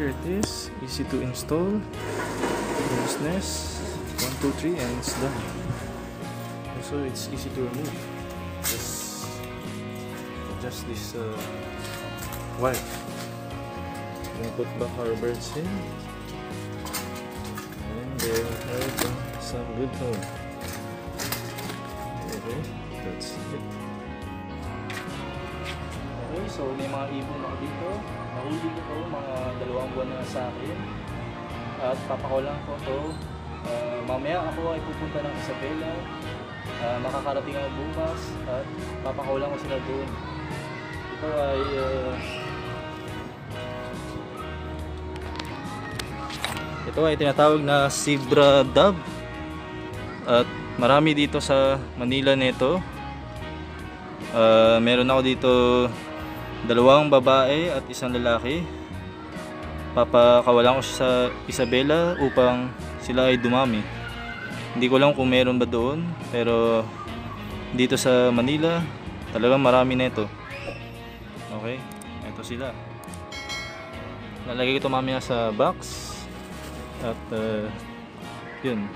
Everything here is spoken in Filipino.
here it is. Easy to install. Business 1 2 3 and it's done. Also it's easy to remove. Just adjust this uh, wire. We're put back our birds in. And they have some good home. Okay that's it. Okay, so may mga ibon ako dito. Nahuli ko to, mga dalawang buwan na sa akin. At papakulang ko to. Ah, mamaya ako ay pupunta ng Isabela. Ah, makakarating ako bukas at papakulang ko sila doon. Ito ay ah, Ito ay tinatawag na Zebra Dove. At marami dito sa Manila nito. Ah, meron ako dito dalawang babae at isang lalaki. Papakawalan ko siya sa Isabela upang sila ay dumami. Hindi ko alam kung meron ba doon, pero dito sa Manila, talagang marami na ito. Okay, ito sila. Lalagay ko ito mamaya sa box. At uh, yun.